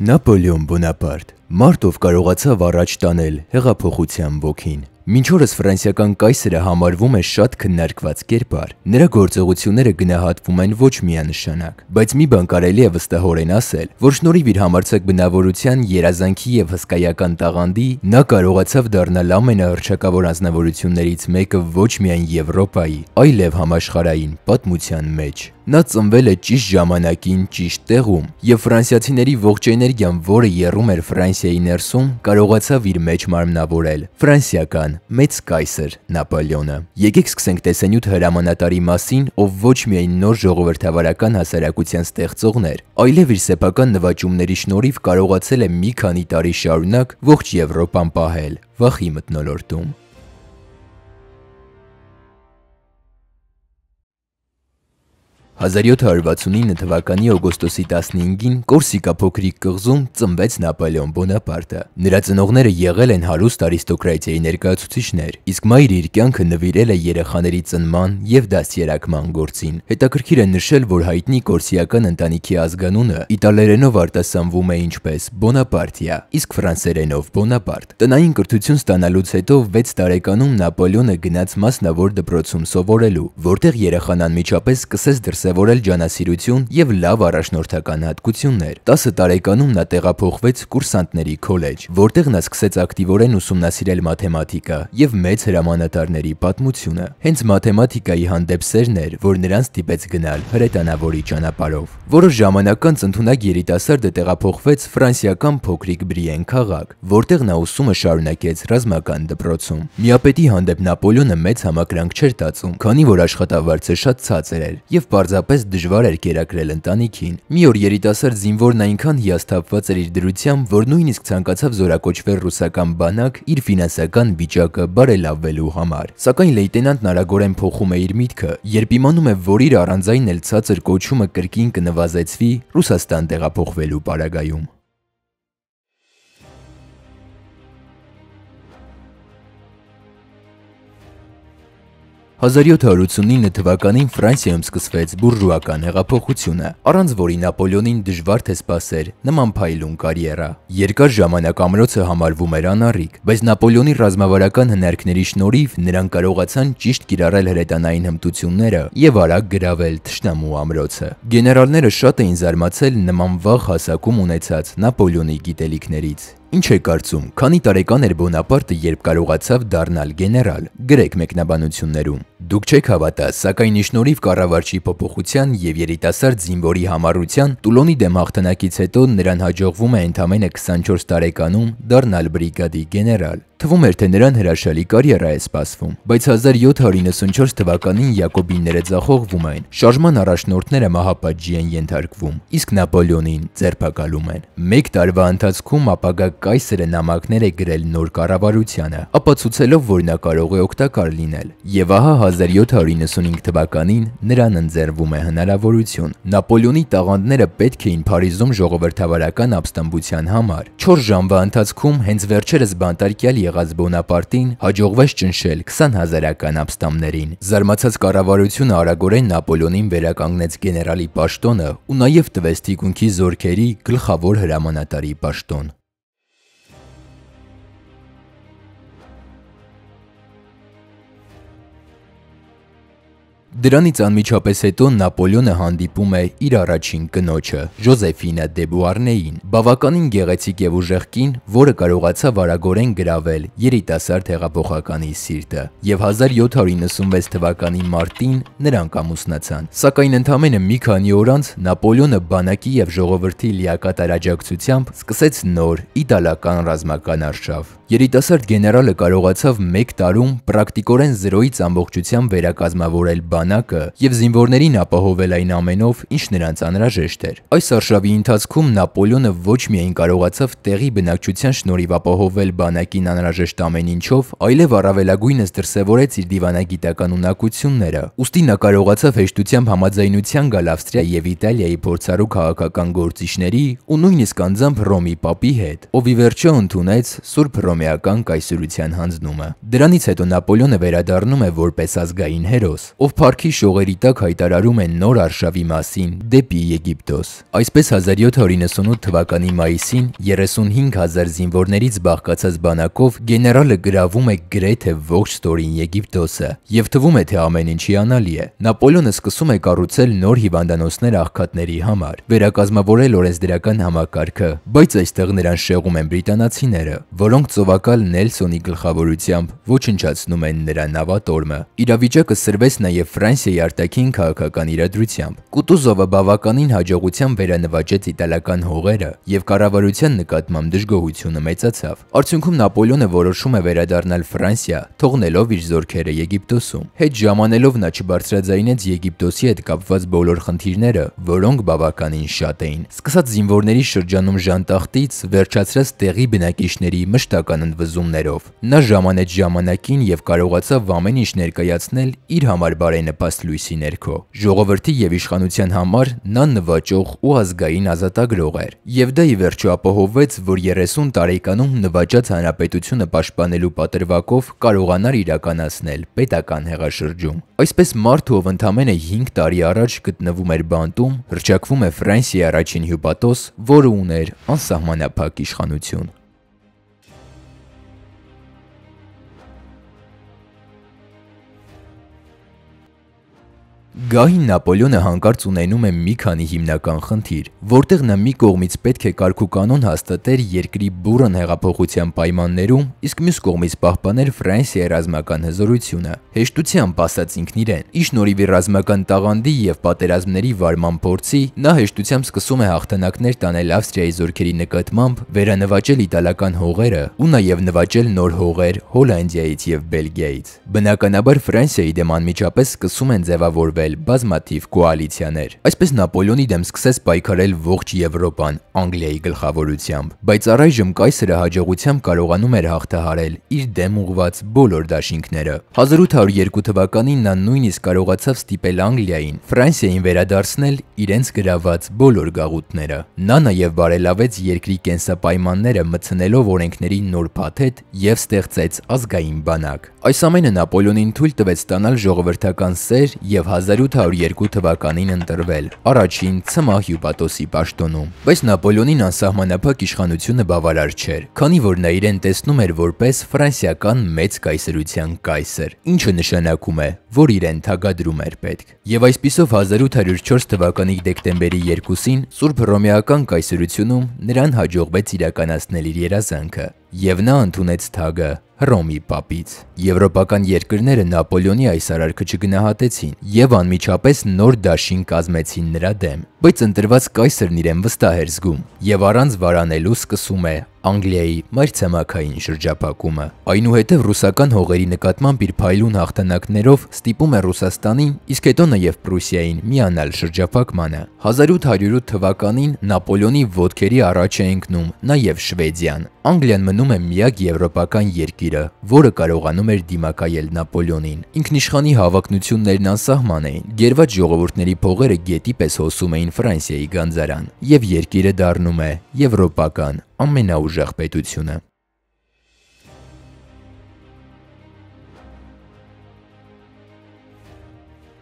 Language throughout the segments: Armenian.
Նապոլեոն Բոնապարտ Մարտով կարողացավ առաջ տանել հեղափոխության ոգին։ Մինչ օրս ֆրանսիական կայսրը համարվում է շատ քննարկված կերպար։ Նրա գործողությունները գնահատվում են ոչ միանշանակ, բայց մի բան կարելի է վստահորեն ասել, որ շնորհիվ իր համարցակ բնավորության, երազանքի եւ հսկայական տաղանդի նա կարողացավ դառնալ ամենահռչակավոր անձնավորություններից մեկը ոչ միայն Եվրոպայի, այլև համաշխարհային պատմության մեջ։ Նա ծնվել է ճիշտ ժամանակին, ճիշտ տեղում, եւ ֆրանսիացիների ողջ էներգիան, որը եռում էր Ֆրանսիայի ներսում, կարողացավ իր մեջ մարմնավորել. Ֆրանսիական մեծ կայսր Նապոլեոնը։ Եկեք սկսենք տեսանյութ հրամանատարի մասին, ով ոչ միայն նոր ժողովրդավարական հասարակության ստեղծողն էր, այլև իր սեփական նվաճումների շնորհիվ կարողացել է մի քանի տարի շարունակ ողջ Եվրոպան պահել վախի մթնոլորտում։ 1769 թվականի օգոստոսի 15-ին Կորսիկա փոքրիկ կղզում ծնվեց Նապոլեոն Բոնապարտը։ Նրա ծնողները եղել են հարուստ արիստոկրատիայի ներկայացուցիչներ, իսկ մայրը իր կյանքը նվիրել է երեխաների ծնման եւ դաստիարակման գործին։ Հետաքրքիր է նշել, որ հայտնի կորսիական ընտանիքի ազգանունը իտալերենով արտասանվում է ինչպես Բոնապարտիա, իսկ ֆրանսերենով Բոնապարտ։ Տնային կրթություն ստանալուց հետո 6 տարեկանում Նապոլեոնը գնաց մասնավոր դպրոցում սովորելու, որտեղ երեխան անմիջապես սկսեց դրսևորել դրսևորել ջանասիրություն եւ լավ առաջնորդական հատկություններ։ 10 տարեկանում նա տեղափոխվեց կուրսանտների քոլեջ, որտեղ նա սկսեց ակտիվորեն ուսումնասիրել մաթեմատիկա եւ մեծ հրամանատարների պատմությունը։ Հենց մաթեմատիկայի հանդեպ սերն էր, որ նրան ստիպեց գնալ հրետանավորի ճանապարհով։ Որոշ ժամանակ անց ընդունակ երիտասարդը տեղափոխվեց ֆրանսիական փոքրիկ Բրիեն քաղաք, որտեղ նա ուսումը շարունակեց ռազմական դպրոցում։ Միապետի հանդեպ Նապոլեոնը մեծ համակրանք չէր տածում, քանի որ աշխատավարձը շատ ցածր էր եւ պարզապես պարզապես դժվար էր կերակրել ընտանիքին։ Մի օր երիտասարդ զինվորն այնքան հիասթափված էր իր դրությամբ, որ նույնիսկ ցանկացավ զորակոչվել ռուսական բանակ իր ֆինանսական վիճակը բարելավելու համար։ Սակայն լեյտենանտն արագորեն փոխում է իր միտքը, երբ իմանում է, որ իր առանձայն էլ ցածր կոչումը կրկին կնվազեցվի Ռուսաստան տեղափոխվելու պարագայում։ 1789 թվականին Ֆրանսիայում սկսվեց բուրժուական հեղափոխությունը, առանց որի Նապոլեոնին դժվար թե սպասեր նման փայլուն կարիերա։ Երկար ժամանակ ամրոցը համարվում էր անառիկ, բայց Նապոլեոնի ռազմավարական հնարքների շնորհիվ նրանք կարողացան ճիշտ կիրառել հրետանային հմտությունները եւ արագ գրավել Թշնամու ամրոցը։ Գեներալները շատ էին զարմացել նման վաղ հասակում ունեցած Նապոլեոնի գիտելիքներից։ Ինչ է կարծում, քանի տարեկան էր Բոնապարտը, երբ կարողացավ դառնալ գեներալ։ Գրեք մեկնաբանություններում։ Դուք չեք հավատա, սակայն իշնորհիվ կառավարչի փոփոխության եւ երիտասարդ զինվորի համառության Տուլոնի դեմ հաղթանակից հետո նրան հաջողվում է ընդամենը 24 տարեկանում դառնալ բրիգադի գեներալ։ Թվում էր, թե նրան հրաշալի կարիերա է սպասվում, բայց 1794 թվականին Յակոբինները ձախողվում են, շարժման առաջնորդները մահապատժի են ենթարկվում, իսկ Նապոլեոնին ձերբակալում են։ Մեկ տարվա ընթացքում ապագա կայսրը նամակներ է գրել նոր կառավարությանը, ապացուցելով, որ նա կարող է օգտակար լինել։ Եվ ահա 1795 թվականին նրան ընձեռվում է հնարավորություն։ Նապոլեոնի տաղանդները պետք էին Փարիզում ժողովրդավարական ապստամբության համար։ 4 ժամվա ընթացքում հենց վերջերս բանտարկյալ եղած Բոնապարտին հաջողվեց ճնշել 20 հազարական ապստամբներին։ Զարմացած կառավարությունը արագորեն Նապոլեոնին վերականգնեց գեներալի պաշտոնը ու նաև տվեց թիկունքի զորքերի գլխավոր հրամանատարի պաշտոն։ Դրանից անմիջապես հետո Նապոլեոնը հանդիպում է իր առաջին կնոջը՝ Ժոզեֆինա դե Բուարնեին, բավականին գեղեցիկ եւ ուժեղ կին, որը կարողացավ արագորեն գրավել երիտասարդ հեղափոխականի սիրտը, եւ 1796 թվականի մարտին նրանք ամուսնացան։ Սակայն ընդամենը մի քանի օր անց Նապոլեոնը բանակի եւ ժողովրդի լիակատար աջակցությամբ սկսեց նոր իտալական ռազմական արշավ։ Երիտասարդ գեներալը կարողացավ 1 տարում պրակտիկորեն 0-ից ամբողջությամբ վերակազմավորել բանակը եւ զինվորներին ապահովել այն ամենով, ինչ նրանց անհրաժեշտ էր։ Այս արշավի ընթացքում Նապոլեոնը ոչ միայն կարողացավ տեղի բնակչության շնորհիվ ապահովել բանակին անհրաժեշտ ամեն ինչով, այլև առավելագույնս դրսևորեց իր դիվանագիտական ունակությունները։ Ոստի նա կարողացավ հեշտությամբ համաձայնության գալ Ավստրիա եւ Իտալիայի փորձառու քաղաքական գործիչների ու նույնիսկ անձամբ Ռոմի Պապի հետ, ով ի վերջո ընդունեց Սուրբ Հռոմեական կայսրության հանձնումը։ Դրանից հետո Նապոլեոնը վերադառնում է որպես ազգային հերոս, ով Պարքի շողերի տակ հայտարարում են նոր արշավի մասին դեպի Եգիպտոս։ Այսպես 1798 թվականի մայիսին 35000 զինվորներից բաղկացած բանակով գեներալը գրավում է գրեթե ողջ ստորին Եգիպտոսը, եւ թվում է թե ամեն ինչ հիանալի է։ Նապոլեոնը սկսում է կառուցել նոր հիվանդանոցներ աղքատների համար, վերակազմավորել օրենսդրական համակարգը, բայց այստեղ նրան շեղում են բրիտանացիները, որոնք ծովակալ Նելսոնի գլխավորությամբ ոչնչացնում են նրա նավատորմը։ Իրավիճակը սրվեց նաև Ֆրանսիայի արտաքին քաղաքական իրադրությամբ։ Կուտուզովը բավականին հաջողությամբ վերանվաճեց իտալական հողերը եւ կառավարության նկատմամբ դժգոհությունը մեծացավ։ Արդյունքում Նապոլեոնը որոշում է վերադառնալ Ֆրանսիա, թողնելով իր զորքերը Եգիպտոսում։ Հետ ժամանելով նա չբարձրաձայնեց Եգիպտոսի հետ կապված բոլոր խնդիրները, որոնք բավականին շատ էին։ Սկսած զինվորների շրջանում ժանտախտից, վերջացրած տեղի բնակիչների մշտական ընդվզումներով։ Նա ժամանեց ժամանակին եւ կարողացավ ամեն ինչ ներկայացնել իր համար բարենպաստ լույսի ներքո։ Ժողովրդի եւ իշխանության համար նա նվաճող ու ազգային ազատագրող էր։ Եվ դա ի վերջո ապահովվեց, որ 30 տարեկանում նվաճած հանրապետությունը պաշտպանելու պատրվակով կարողանար իրականացնել պետական հեղաշրջում։ Այսպես մարդը, ով ընդամենը 5 տարի առաջ գտնվում էր բանտում, հրճակվում է Ֆրանսիայի առաջին հյուպատոս, որը ուներ անսահմանափակ իշխանություն։ Գահին Նապոլեոնը հանկարծ ունենում է մի քանի հիմնական խնդիր, որտեղ նա մի կողմից պետք է կարգուկանոն հաստատեր երկրի բուրըն հեղափոխության պայմաններում, իսկ մյուս կողմից պահպաներ Ֆրանսիայի ռազմական հզորությունը։ Հեշտությամբ ասած ինքն իրեն, ի շնորհիվ ռազմական տաղանդի եւ պատերազմների վարման փորձի, նա հեշտությամբ սկսում է հաղթանակներ տանել Ավստրիայի զորքերի նկատմամբ, վերանվաճել իտալական հողերը ու նաեւ նվաճել նոր հողեր Հոլանդիայից եւ Բելգիայից։ Բնականաբար Ֆրանսիայի դեմ անմիջապես սկսում են ձևավորվել ստեղծվել բազմաթիվ կոալիցիաներ։ Այսպես Նապոլեոնի դեմ սկսեց պայքարել ողջ Եվրոպան Անգլիայի գլխավորությամբ, բայց առայժմ կայսրը հաջողությամբ կարողանում էր հաղթահարել իր դեմ ուղված բոլոր դաշինքները։ 1802 թվականին նա նույնիսկ կարողացավ ստիպել Անգլիային Ֆրանսիային վերադարձնել իրենց գրաված բոլոր գաղութները։ Նա նաև բարելավեց երկրի կենսապայմանները մտցնելով օրենքների նոր փաթեթ եւ ստեղծեց ազգային բանակ։ Այս ամենը Նապոլեոնին թույլ տվեց ստանալ ժողովրդական սեր եւ 1802 թվականին ընտրվել առաջին ցմահ հյուպատոսի պաշտոնում։ Բայց Նապոլեոնին անսահմանափակ իշխանությունը բավարար չէր, քանի որ նա իրեն տեսնում էր որպես ֆրանսիական մեծ կայսրության կայսր, ինչը նշանակում է, որ իրեն թագադրում էր պետք։ Եվ այսպիսով 1804 թվականի դեկտեմբերի 2-ին Սուրբ Հռոմեական կայսրությունում նրան հաջողվեց իրականացնել իր երազանքը, եւ նա ընդունեց թագը Հռոմի պապից։ Եվրոպական երկրները Նապոլեոնի այս արարքը չգնահատեցին եւ անմիջապես նոր դաշին կազմեցին նրա դեմ, բայց ընտրված կայսրն իրեն վստահ էր զգում եւ առանց վարանելու սկսում է Անգլիայի մայրցամաքային շրջափակումը։ Այնուհետև ռուսական հողերի նկատմամբ իր փայլուն հաղթանակներով ստիպում է Ռուսաստանին, իսկ հետո նաև Պրուսիային միանալ շրջափակմանը։ 1808 թվականին Նապոլեոնի ոտքերի առաջ է ընկնում նաև Շվեդիան։ Անգլիան մնում է միակ եվրոպական երկիրը, որը կարողանում էր դիմակայել Նապոլեոնին։ Ինքնիշխանի հավակնություններն անսահման էին։ Գերված ժողովուրդների փողերը գետի պես հոսում էին Ֆրանսիայի գանձարան, եւ երկիրը դառնում է եվրոպական ամենաուժեղ պետությունը։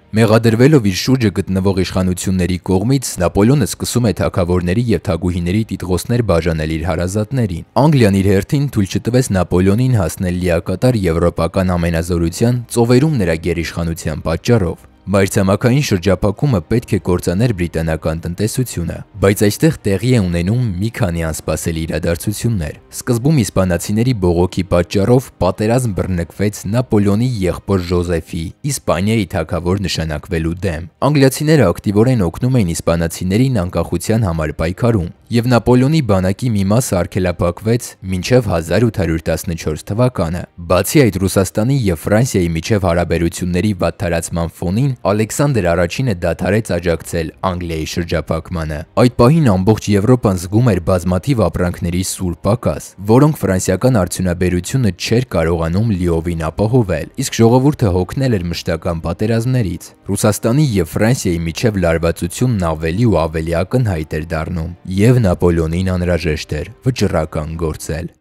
Մեղադրվելով իր շուրջը գտնվող իշխանությունների կողմից Նապոլեոնը սկսում է թագավորների եւ թագուհիների տիտղոսներ բաժանել իր հարազատներին։ Անգլիան իր հերթին թույլ չտվեց Նապոլեոնին հասնել լիակատար եվրոպական ամենազորության ծովերում նրա գերիշխանության պատճառով։ Մայրցամաքային շրջափակումը պետք է կործաներ բրիտանական տնտեսությունը, բայց այստեղ տեղի է ունենում մի քանի անսպասելի իրադարձություններ։ Սկզբում իսպանացիների բողոքի պատճառով պատերազմ բռնկվեց Նապոլեոնի եղբոր Ժոզեֆի Իսպանիայի թագավոր նշանակվելու դեմ։ Անգլիացիները ակտիվորեն օգնում էին իսպանացիներին անկախության համար պայքարում, եւ Նապոլեոնի բանակի մի մասը արգելափակվեց մինչև 1814 թվականը։ Բացի այդ Ռուսաստանի եւ Ֆրանսիայի միջև հարաբերությունների վատթարացման ֆոնին Ալեքսանդր առաջինը դադարեց աջակցել Անգլիայի շրջափակմանը։ Այդ պահին ամբողջ Եվրոպան զգում էր բազմաթիվ ապրանքների սուր պակաս, որոնք ֆրանսիական արդյունաբերությունը չէր կարողանում լիովին ապահովել, իսկ ժողովուրդը հոգնել էր մշտական պատերազմներից։ Ռուսաստանի եւ Ֆրանսիայի միջև լարվածությունն ավելի ու ավելի ակնհայտ էր դառնում, եւ Նապոլեոնին անհրաժեշտ էր վճռական գործել։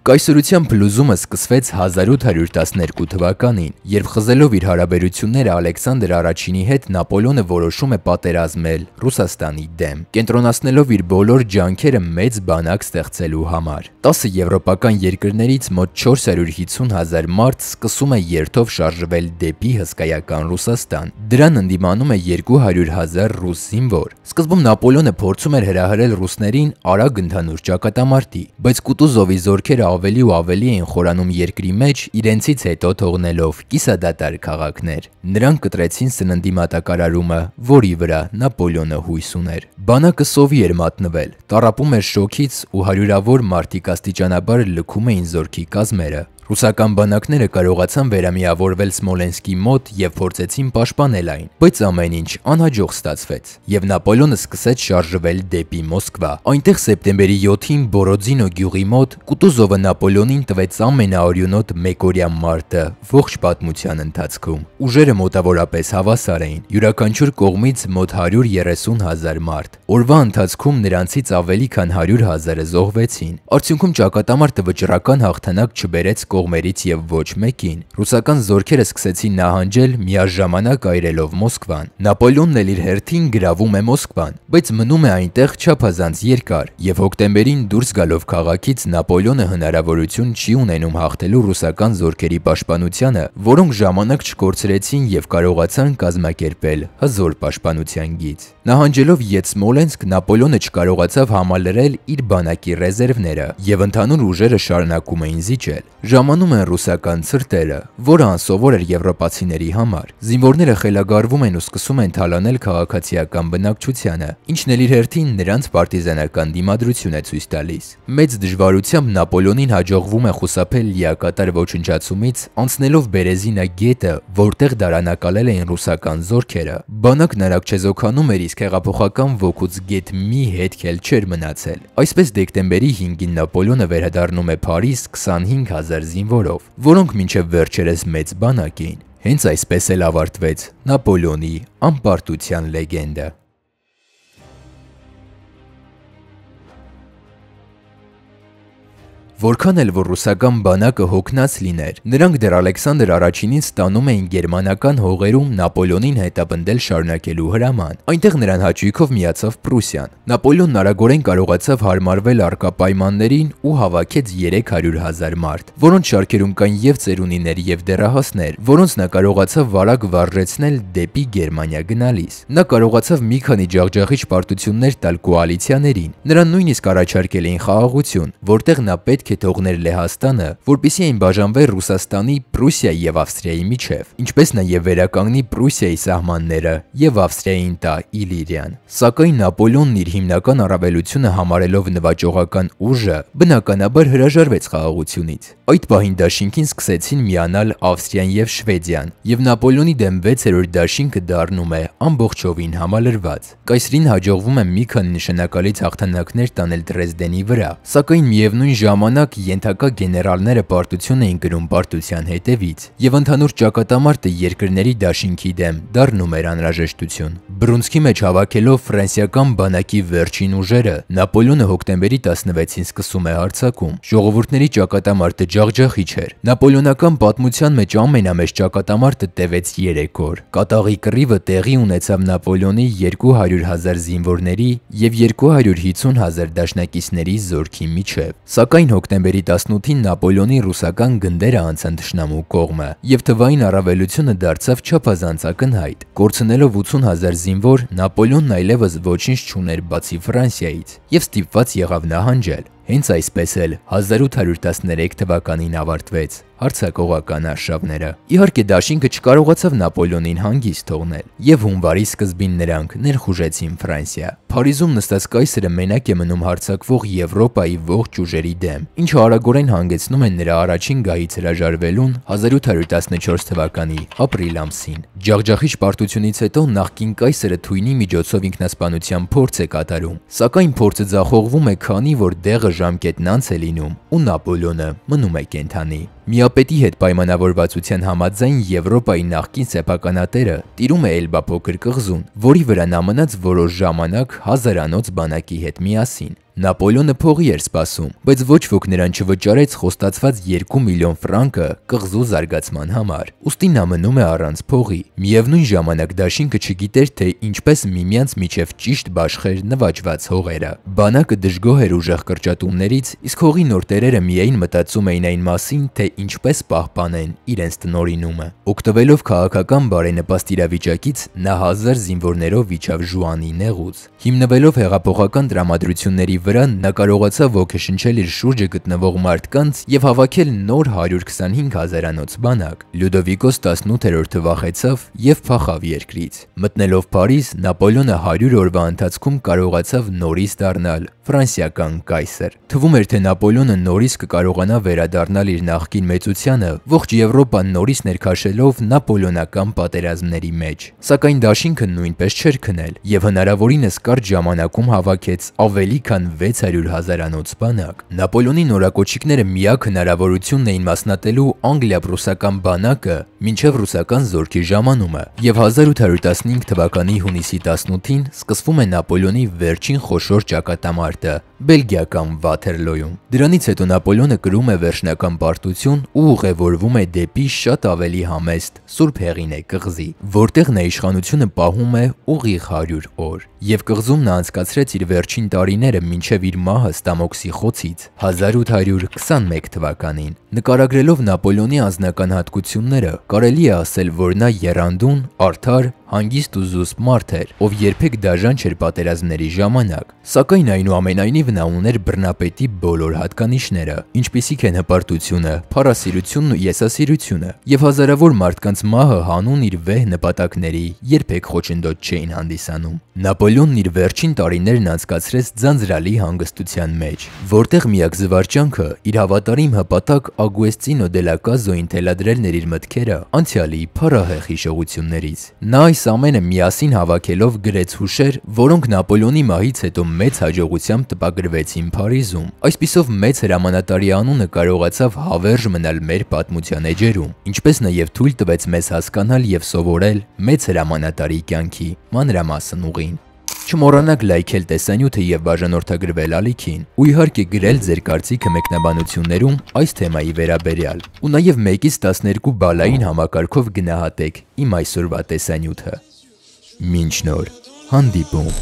Կայսրության փլուզումը սկսվեց 1812 թվականին, երբ խզելով իր հարաբերությունները Ալեքսանդր առաջինի հետ Նապոլեոնը որոշում է պատերազմել Ռուսաստանի դեմ, կենտրոնացնելով իր բոլոր ջանքերը մեծ բանակ ստեղծելու համար։ 10 եվրոպական երկրներից մոտ 450 հազար մարդ սկսում է երթով շարժվել դեպի հսկայական Ռուսաստան։ Դրան ընդդիմանում է 200 հազար ռուս զինվոր։ Սկզբում Նապոլեոնը փորձում էր հրահրել ռուսներին արագ ընդհանուր ճակատամարտի, բայց Կուտուզովի զորքերը ավելի ու ավելի էին խորանում երկրի մեջ, իրենցից հետո թողնելով կիսադատար քաղաքներ։ Նրանք կտրեցին սննդի մատակարարումը, որի վրա Նապոլեոնը հույս ուներ։ Բանակը սովի էր մատնվել, տարապում էր շոքից ու հարյուրավոր մարդիկ աստիճանաբար լքում էին զորքի կազմերը։ Ռուսական բանակները կարողացան վերամիավորվել Սմոլենսկի մոտ եւ փորձեցին պաշտպանել այն, բայց ամեն ինչ անհաջող ստացվեց, եւ Նապոլեոնը սկսեց շարժվել դեպի Մոսկվա։ Այնտեղ սեպտեմբերի 7-ին Բորոդինո գյուղի մոտ Կուտուզովը Նապոլեոնին տվեց ամենաօրյունոտ մեկօրյա մարտը ողջ պատմության ընթացքում։ Ուժերը մոտավորապես հավասար էին, յուրաքանչյուր կողմից մոտ 130 հազար մարդ։ Օրվա ընթացքում նրանցից ավելի քան 100 հազարը զոհվեցին։ Արդյունքում ճակատամարտը վճռական հաղթանակ չբերեց կողմերից եւ ոչ մեկին։ Ռուսական զորքերը սկսեցին նահանջել միաժամանակ այրելով Մոսկվան։ Նապոլեոնն էլ իր հերթին գրավում է Մոսկվան, բայց մնում է այնտեղ չափազանց երկար, եւ հոկտեմբերին դուրս գալով քաղաքից Նապոլեոնը հնարավորություն չի ունենում հաղթելու ռուսական զորքերի պաշտպանությանը, որոնք ժամանակ չկորցրեցին եւ կարողացան կազմակերպել հզոր պաշտպանության գիծ։ Նահանջելով Ետ Սմոլենսկ Նապոլեոնը չկարողացավ համալրել իր բանակի ռեզերվները եւ ընդհանուր ուժերը շարունակում էին զիջել։ Ժամանում են ռուսական ցրտերը, որը անսովոր էր եվրոպացիների համար։ Զինվորները խելագարվում են ու սկսում են թալանել քաղաքացիական բնակչությանը, ինչն էլ իր հերթին նրանց պարտիզանական դիմադրություն է ցույց տալիս։ Մեծ դժվարությամբ Նապոլեոնին հաջողվում է խուսափել լիակատար ոչնչացումից, անցնելով Բերեզինա գետը, որտեղ դարանակալել էին ռուսական զորքերը։ Բանակն արագ չեզոքանում էր, իսկ հեղափոխական ոգուց գետ մի հետք էլ չէր մնացել։ Այսպես դեկտեմբերի 5-ին Նապոլեոնը վերադառնում է Փարիզ 25000 զինվորով, որոնք մինչև վերջերս մեծ բանակ էին։ Հենց այսպես էլ ավարտվեց Նապոլեոնի անպարտության լեգենդը։ Որքան էլ որ ռուսական բանակը հոգնած լիներ, նրանք դեռ Ալեքսանդր առաջինից ստանում էին գերմանական հողերում Նապոլեոնին հետապնդել շարունակելու հրաման։ Այնտեղ նրան հաճույքով միացավ Պրուսիան։ Նապոլեոնն արագորեն կարողացավ հարմարվել արկա պայմաններին ու հավաքեց 300 հազար մարդ, որոնց շարքերում կային եւ ծերունիներ եւ դեռահասներ, որոնց նա կարողացավ վարակ վարժեցնել դեպի Գերմանիա գնալիս։ Նա կարողացավ մի քանի ջախջախիչ պարտություններ տալ կոալիցիաներին։ Նրան նույնիսկ առաջարկել էին խաղաղություն, որտեղ նա պետք պետք է թողներ Լեհաստանը, որպիսի այն բաժանվեր Ռուսաստանի, Պրուսիայի եւ Ավստրիայի միջև, ինչպես նաեւ վերականգնի Պրուսիայի սահմանները եւ Ավստրիային տա Իլիրիան։ Սակայն Նապոլեոնն իր հիմնական առավելությունը համարելով նվաճողական ուժը, բնականաբար հրաժարվեց խաղաղությունից։ Այդ պահին դաշինքին սկսեցին միանալ Ավստրիան եւ Շվեդիան, եւ Նապոլեոնի դեմ 6-րդ դաշինքը դառնում է ամբողջովին համալրված։ Կայսրին հաջողվում է մի քանի նշանակալից հաղթանակներ տանել Դրեզդենի վրա, սակայն միևնույն ժամանակ ժամանակ ենթակա գեներալները պարտություն էին կրում պարտության հետևից, եւ ընդհանուր ճակատամարտը երկրների դաշինքի դեմ դառնում էր անհրաժեշտություն։ Բրունսկի մեջ հավաքելով ֆրանսիական բանակի վերջին ուժերը, Նապոլեոնը հոկտեմբերի 16-ին սկսում է հարձակում։ Ժողովուրդների ճակատամարտը ջախջախիչ էր։ Նապոլեոնական պատմության մեջ ամենամեծ ճակատամարտը տևեց 3 օր։ Կատաղի կռիվը տեղի ունեցավ Նապոլեոնի 200 հազար զինվորների եւ 250 հազար դաշնակիցների զորքի միջև։ Սակայն հոկտեմբերի 18-ին Նապոլեոնի ռուսական գնդերը անցան թշնամու կողմը, եւ թվային առավելությունը դարձավ չափազանց ակնհայտ։ Կորցնելով 80 հազար զինվոր, Նապոլեոնն այլևս ոչինչ չուներ բացի Ֆրանսիայից եւ ստիպված եղավ նահանջել։ Հենց այսպես էլ 1813 թվականին ավարտվեց հարցակողական արշավները։ Իհարկե դաշինքը չկարողացավ Նապոլեոնին հանգիստ թողնել, եւ հունվարի սկզբին նրանք ներխուժեցին Ֆրանսիա։ Փարիզում նստած կայսրը մենակ է մնում հարցակվող Եվրոպայի ողջ ուժերի դեմ, ինչը արագորեն հանգեցնում է նրա առաջին գահից հրաժարվելուն 1814 թվականի ապրիլ ամսին։ Ջախջախիչ պարտությունից հետո նախկին կայսրը թույնի միջոցով ինքնասպանության փորձ է կատարում, սակայն փորձը ձախողվում է, քանի որ դեղը ժամկետն անց է լինում ու Նապոլեոնը մնում է կենթանի։ Միապետի հետ պայմանավորվածության համաձայն Եվրոպայի նախկին սեփականատերը տիրում է Էլբա փոքր կղզուն, որի վրա նա մնաց որոշ ժամանակ հազարանոց բանակի հետ միասին։ Նապոլեոնը փողի էր սպասում, բայց ոչ ոք նրան չվճարեց խոստացված 2 միլիոն ֆրանկը կղզու զարգացման համար։ Ոստի նա մնում է առանց փողի։ Միևնույն ժամանակ դաշինքը չգիտեր, թե ինչպես միմյանց միջև ճիշտ բաշխեր նվաճված հողերը։ Բանակը դժգոհ էր ուժեղ կրճատումներից, իսկ հողի նոր տերերը միայն մտածում էին այն մասին, թե ինչպես պահպանեն իրենց տնորինումը։ Օգտվելով քաղաքական բարենպաստ իրավիճակից, նա հազար զինվորներով վիճավ Ժուանի նեղուց։ Հիմնվելով հեղափոխական տրամադրությունների վրա նա կարողացավ ոգեշնչել իր շուրջը գտնվող մարդկանց եւ հավաքել նոր 125 հազարանոց բանակ։ Լյուդովիկոս 18-րդը վախեցավ եւ փախավ երկրից։ Մտնելով Փարիզ, Նապոլեոնը 100 օրվա ընթացքում կարողացավ նորից դառնալ ֆրանսիական կայսր։ Թվում էր, թե Նապոլեոնը նորից կկարողանա վերադառնալ իր նախկին մեծությանը, ողջ Եվրոպան նորից ներքաշելով նապոլեոնական պատերազմների մեջ։ Սակայն դաշինքը նույնպես չէր քնել եւ հնարավորինս կարճ ժամանակում հավաքեց ավելի քան 600 հազարանոց բանակ։ Նապոլեոնի նորակոչիկները միակ հնարավորությունն էին մասնատելու Անգլիա-պրուսական բանակը մինչև ռուսական զորքի ժամանումը, եւ 1815 թվականի հունիսի 18-ին սկսվում է Նապոլեոնի վերջին խոշոր ճակատամարտը Բելգիական Վաթերլոյում։ Դրանից հետո Նապոլեոնը կրում է վերջնական պարտություն ու ուղևորվում է դեպի շատ ավելի համեստ Սուրբ Հեղինե կղզի, որտեղ նա իշխանությունը պահում է ուղիղ 100 օր եւ կղզում նա անցկացրեց իր վերջին տարիները մինչեւ իր մահը Ստամոքսի խոցից 1821 թվականին։ Նկարագրելով Նապոլեոնի անձնական հատկությունները, կարելի է ասել, որ նա երանդուն, արդար, հանգիստ ու զուսպ մարդ էր, ով երբեք դաժան չէր պատերազմների ժամանակ, սակայն այնուամենայնիվ նա ուներ բռնապետի բոլոր հատկանիշները, ինչպիսիք են հպարտությունը, փառասիրությունն ու եսասիրությունը, եւ հազարավոր մարդկանց մահը հանուն իր վեհ նպատակների երբեք խոչընդոտ չէին հանդիսանում։ Նապոլեոնն իր վերջին տարիներն անցկացրեց ձանձրալի հանգստության մեջ, որտեղ միակ զվարճանքը իր հավատարիմ հպատակ Ագուեստինո դե լա Կազոին թելադրելն էր իր մտքերը անցյալի փառահեղ հիշողություններից։ Նա այս ամենը միասին հավաքելով գրեց հուշեր, որոնք Նապոլեոնի մահից հետո մեծ հաջողությամբ տպագրվեցին Փարիզում։ Այսպիսով մեծ հրամանատարի անունը կարողացավ հավերժ մնալ մեր պատմության էջերում, ինչպես նաև թույլ տվեց մեզ հասկանալ եւ սովորել մեծ հրամանատարի կյանքի մանրամասն ուղին։ Չմոռանաք լայքել տեսանյութը եւ բաժանորդագրվել ալիքին ու իհարկե գրել ձեր կարծիքը մեկնաբանություններում այս թեմայի վերաբերյալ ու նաեւ 1-ից 12 բալային համակարգով գնահատեք իմ այսօրվա տեսանյութը։ Մինչ նոր հանդիպում